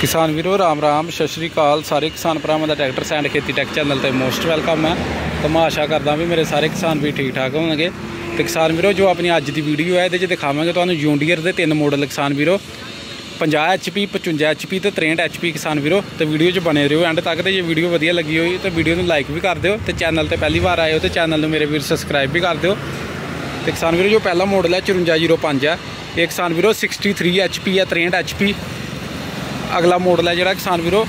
ਕਿਸਾਨ ਵੀਰੋ, ਰਾਮ ਰਾਮ, ਸਤਿ ਸ਼੍ਰੀ ਅਕਾਲ। ਸਾਰੇ ਕਿਸਾਨ ਭਰਾਵਾਂ ਦਾ ਟਰੈਕਟਰ ਸੈਂਡ ਖੇਤੀ ਟੈਕ ਚੈਨਲ ਤੇ ਮੋਸਟ ਵੈਲਕਮ ਹੈ। ਤਾਂ ਮੈਂ ਆਸ਼ਾ ਕਰਦਾ ਵੀ ਮੇਰੇ ਸਾਰੇ ਕਿਸਾਨ ਵੀ ਠੀਕ ਠਾਕ ਹੋਣਗੇ। ਤੇ ਕਿਸਾਨ ਵੀਰੋ, ਜੋ ਆਪਣੀ ਅੱਜ ਦੀ ਵੀਡੀਓ ਹੈ, ਇਹਦੇ 'ਚ ਦਿਖਾਵਾਂਗੇ ਤੁਹਾਨੂੰ ਜੂਨਡੀਅਰ ਦੇ ਤਿੰਨ ਮਾਡਲ ਕਿਸਾਨ ਵੀਰੋ। 50 HP 55 HP ਤੇ 63 HP ਕਿਸਾਨ ਵੀਰੋ। ਤੇ ਵੀਡੀਓ 'ਚ ਬਣੇ ਰਹੋ ਐਂਡ ਤੱਕ ਤੇ ਜੇ ਵੀਡੀਓ ਵਧੀਆ ਲੱਗੀ ਹੋਈ, ਤਾਂ ਵੀਡੀਓ ਨੂੰ ਲਾਈਕ ਵੀ ਕਰ ਦਿਓ ਤੇ ਚੈਨਲ ਤੇ ਪਹਿਲੀ ਵਾਰ ਆਏ ਹੋ ਤੇ ਚੈਨਲ ਨੂੰ ਮੇਰੇ ਵੀਰ ਸਬਸਕ੍ਰਾਈਬ ਵੀ ਕਰ ਦਿਓ। ਤੇ ਕਿਸਾਨ ਵੀਰੋ, ਜੋ ਪਹਿਲਾ ਮਾਡਲ ਹੈ 5405 ਹੈ। ਇਹ ਕਿਸਾਨ ਵੀਰੋ 63 HP ਹੈ 63 HP ਅਗਲਾ ਮਾਡਲ ਹੈ ਜਿਹੜਾ ਕਿਸਾਨ ਵੀਰੋ,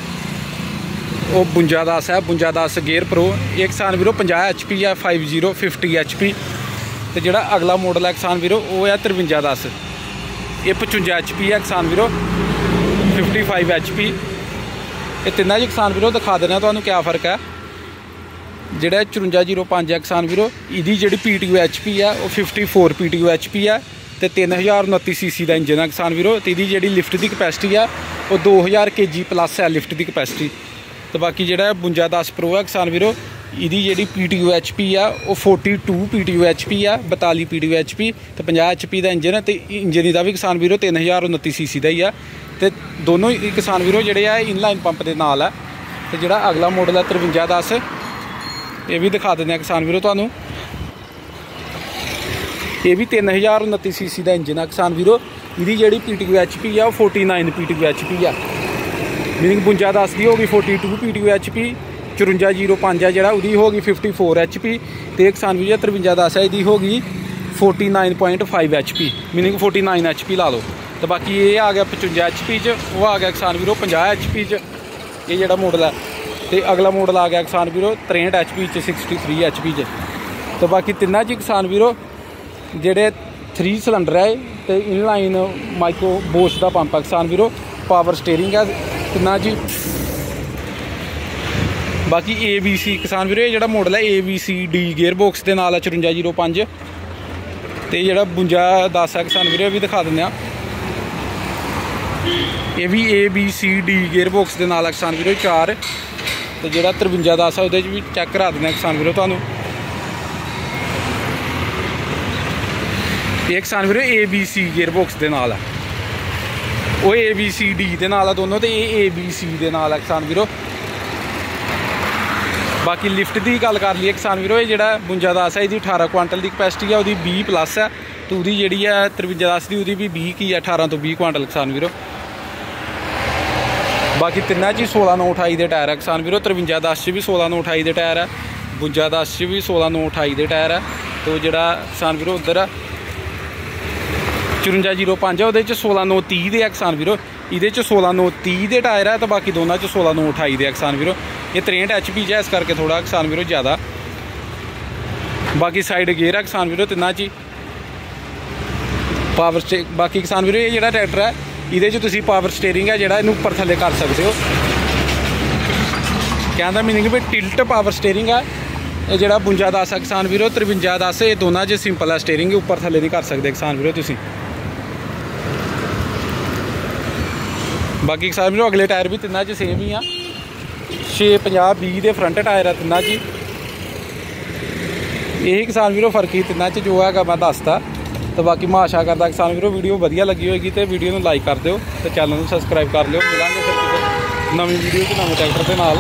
ਉਹ 52 10 ਹੈ 52 10 ਗੇਅਰ ਪ੍ਰੋ। ਇਹ ਕਿਸਾਨ ਵੀਰੋ 50 HP ਹੈ 50 50 HP ਤੇ ਜਿਹੜਾ ਅਗਲਾ ਮਾਡਲ ਹੈ ਕਿਸਾਨ ਵੀਰੋ, ਉਹ ਹੈ 53 10 ਇਹ 55 HP ਹੈ ਕਿਸਾਨ ਵੀਰੋ 55 HP ਇਹ ਤਿੰਨਾਂ ਜੀ ਕਿਸਾਨ ਵੀਰੋ, ਦਿਖਾ ਦਿੰਦੇ ਆ ਤੁਹਾਨੂੰ ਕੀ ਫ਼ਰਕ ਹੈ। ਜਿਹੜਾ 5405 ਹੈ ਕਿਸਾਨ ਵੀਰੋ, ਇਹਦੀ ਜਿਹੜੀ PTO HP ਹੈ, ਉਹ 54 PTO HP ਹੈ। ਤੇ 3029 ਸੀਸੀ ਦਾ ਇੰਜਨ ਹੈ ਕਿਸਾਨ ਵੀਰੋ, ਤੇ ਇਹਦੀ ਜਿਹੜੀ ਲਿਫਟ ਦੀ ਕਪੈਸਿਟੀ ਆ ਉਹ 2000 kg ਪਲੱਸ ਹੈ ਲਿਫਟ ਦੀ ਕਪੈਸਿਟੀ ਤੇ ਬਾਕੀ ਜਿਹੜਾ 5210 ਪ੍ਰੋ ਹੈ ਕਿਸਾਨ ਵੀਰੋ, ਇਹਦੀ ਜਿਹੜੀ PTO HP ਆ, ਉਹ 42 PTO HP ਆ 42 PTO HP ਤੇ 50 HP ਦਾ ਇੰਜਨ ਹੈ ਤੇ ਇੰਜਨ ਦਾ ਵੀ ਕਿਸਾਨ ਵੀਰੋ 3029 ਸੀਸੀ ਦਾ ਹੀ ਆ। ਤੇ ਦੋਨੋਂ ਹੀ ਕਿਸਾਨ ਵੀਰੋ ਜਿਹੜੇ ਆ ਇਨਲਾਈਨ ਪੰਪ ਦੇ ਨਾਲ ਆ। ਤੇ ਜਿਹੜਾ ਅਗਲਾ ਮਾਡਲ ਹੈ 5310 ਇਹ ਵੀ ਦਿਖਾ ਦਿੰਦੇ ਆ ਕਿਸਾਨ ਵੀਰੋ ਤੁਹਾਨੂੰ। ਇਹ ਵੀ 3029 ਸੀਸੀ ਦਾ ਇੰਜਨ ਆ ਕਿਸਾਨ ਵੀਰੋ। ਇਹਦੀ ਜਿਹੜੀ PTO HP ਆ, ਉਹ 49 PTO HP ਆ। ਮੀਨਿੰਗ 52 10 ਦੀ, ਹੋ ਗਈ 42 PTO HP 5405 ਆ ਜਿਹੜਾ, ਉਹਦੀ ਹੋ ਗਈ 54 HP ਤੇ ਕਿਸਾਨ ਵੀਰੋ 53 10 ਹੈ ਇਹਦੀ ਹੋ ਗਈ 49.5 HP ਮੀਨਿੰਗ 49 HP ਲਾ ਲਓ। ਤੇ ਬਾਕੀ ਇਹ ਆ ਗਿਆ 55 HP ਚ, ਉਹ ਆ ਗਿਆ ਕਿਸਾਨ ਵੀਰੋ 50 HP ਚ, ਇਹ ਜਿਹੜਾ ਮਾਡਲ ਹੈ ਤੇ ਅਗਲਾ ਮਾਡਲ ਆ ਗਿਆ ਕਿਸਾਨ ਵੀਰੋ 63 HP ਚ 63 HP ਚ। ਤੇ ਬਾਕੀ ਤਿੰਨਾਂ ਚ ਕਿਸਾਨ ਵੀਰੋ, ਜਿਹੜੇ 3 ਸਿਲੰਡਰ ਹੈ ਤੇ ਇਨਲਾਈਨ ਮਾਈਕਰੋ ਬੋਸ਼ ਦਾ ਪੰਪ ਹੈ ਕਿਸਾਨ ਵੀਰੋ ਪਾਵਰ ਸਟੀਅਰਿੰਗ ਹੈ ਕਿੰਨਾ ਜੀ? ਬਾਕੀ ABC ਕਿਸਾਨ ਵੀਰੋ, ਇਹ ਜਿਹੜਾ ਮਾਡਲ ਹੈ ABC D ਗੇਅਰ ਬਾਕਸ ਦੇ ਨਾਲ ਹੈ 5405 ਤੇ ਜਿਹੜਾ 5210 ਹੈ ਕਿਸਾਨ ਵੀਰੋ, ਇਹ ਵੀ ਦਿਖਾ ਦਿੰਦੇ ਆ। ਇਹ ਵੀ ABCD ਗੇਅਰ ਬਾਕਸ ਦੇ ਨਾਲ ਹੈ ਕਿਸਾਨ ਵੀਰੋ 4 ਤੇ ਜਿਹੜਾ 5310 ਹੈ ਉਹਦੇ 'ਚ ਵੀ ਚੈੱਕ ਕਰਾ ਦਿੰਦੇ ਆ, ਕਿਸਾਨ ਵੀਰੋ, ਤੁਹਾਨੂੰ। ਇਹ ਕਿਸਾਨ ਵੀਰੋ ABC ਗੇਅਰ ਬਾਕਸ ਦੇ ਨਾਲ ਆ। ਉਹ ABCD ਦੇ ਨਾਲ ਆ ਦੋਨੋਂ ਤੇ ਇਹ ABC ਦੇ ਨਾਲ ਆ ਕਿਸਾਨ ਵੀਰੋ। ਬਾਕੀ ਲਿਫਟ ਦੀ ਗੱਲ ਕਰ ਲਈਏ ਕਿਸਾਨ ਵੀਰੋ, ਇਹ ਜਿਹੜਾ 5210 ਹੈ ਇਹਦੀ 18 ਕੁਆਂਟਲ ਦੀ ਕਪੈਸਿਟੀ ਆ, ਉਹਦੀ 20 ਪਲੱਸ ਹੈ ਤੇ ਉਹਦੀ ਜਿਹੜੀ ਹੈ 5310 ਦੀ, ਉਹਦੀ ਵੀ 20 ਕੀ ਆ 18 ਤੋਂ 20 ਕੁਆਂਟਲ ਕਿਸਾਨ ਵੀਰੋ। ਬਾਕੀ ਤਿੰਨਾਂ 'ਚ ਹੀ 16 9 28 ਦੇ ਟਾਇਰ ਹੈ ਕਿਸਾਨ ਵੀਰੋ 5310 'ਚ ਵੀ 16 9 28 ਦੇ ਟਾਇਰ ਹੈ 5210 'ਚ ਵੀ 16 9 28 ਦੇ ਟਾਇਰ ਹੈ ਤੇ ਉਹ ਜਿਹੜਾ ਕਿਸਾਨ ਵੀਰੋ ਉਧਰ 5405 ਉਹਦੇ ਚ 16930 ਦੇ ਕਿਸਾਨ ਵੀਰੋ। ਇਹਦੇ ਚ 16930 ਦੇ ਟਾਇਰ ਹੈ ਤੇ ਬਾਕੀ ਦੋਨਾਂ ਚ 16928 ਦੇ ਕਿਸਾਨ ਵੀਰੋ। ਇਹ 63 ਐਚਪੀ ਹੈ ਇਸ ਕਰਕੇ ਥੋੜਾ ਕਿਸਾਨ ਵੀਰੋ ਜ਼ਿਆਦਾ। ਬਾਕੀ ਸਾਈਡ ਗੇਅਰ ਹੈ ਕਿਸਾਨ ਵੀਰੋ, ਤਿੰਨਾਂ ਚ ਪਾਵਰ ਸਟੇ ਬਾਕੀ ਕਿਸਾਨ ਵੀਰੋ, ਇਹ ਜਿਹੜਾ ਟਰੈਕਟਰ ਹੈ ਇਹਦੇ ਚ ਤੁਸੀਂ ਪਾਵਰ ਸਟੀਅਰਿੰਗ ਹੈ ਜਿਹੜਾ ਇਹਨੂੰ ਉੱਪਰ ਥੱਲੇ ਕਰ ਸਕਦੇ ਹੋ। ਕਹਿੰਦਾ ਮੀਨਿੰਗ ਵੀ ਟਿਲਟ ਪਾਵਰ ਸਟੀਅਰਿੰਗ ਹੈ ਇਹ ਜਿਹੜਾ 52 10 ਕਿਸਾਨ ਵੀਰੋ 53 10 ਇਹ ਦੋਨਾਂ 'ਚ ਸਿੰਪਲ ਹੈ ਸਟੀਅਰਿੰਗ ਉੱਪਰ ਥੱਲੇ ਨਹੀਂ ਕਰ ਸਕਦੇ ਕਿਸਾਨ ਵੀਰੋ ਤੁਸੀਂ। ਬਾਕੀ ਕਿਸਾਨ ਵੀਰੋ, ਅਗਲੇ ਟਾਇਰ ਵੀ ਤਿੰਨਾਂ 'ਚ ਸੇਮ ਹੀ ਆ। 6 50 20 ਦੇ ਫਰੰਟ ਟਾਇਰ ਆ ਤਿੰਨਾਂ 'ਚ ਇਹੀ ਕਿਸਾਨ ਵੀਰੋ, ਫ਼ਰਕ ਹੀ ਤਿੰਨਾਂ 'ਚ ਜੋ ਹੈਗਾ ਮੈਂ ਦੱਸਤਾ। ਤੇ ਬਾਕੀ ਮੈਂ ਆਸ਼ਾ ਕਰਦਾ ਕਿਸਾਨ ਵੀਰੋ, ਵੀਡੀਓ ਵਧੀਆ ਲੱਗੀ ਹੋਏਗੀ ਤੇ ਵੀਡੀਓ ਨੂੰ ਲਾਈਕ ਕਰ ਦਿਓ ਤੇ ਚੈਨਲ ਨੂੰ ਸਬਸਕ੍ਰਾਈਬ ਕਰ ਲਿਓ। ਮਿਲਾਂਗੇ ਫਿਰ ਕਿਸੇ ਨਵੀਂ ਵੀਡੀਓ 'ਚ ਨਵੇਂ ਟਰੈਕਟਰ ਦੇ ਨਾਲ।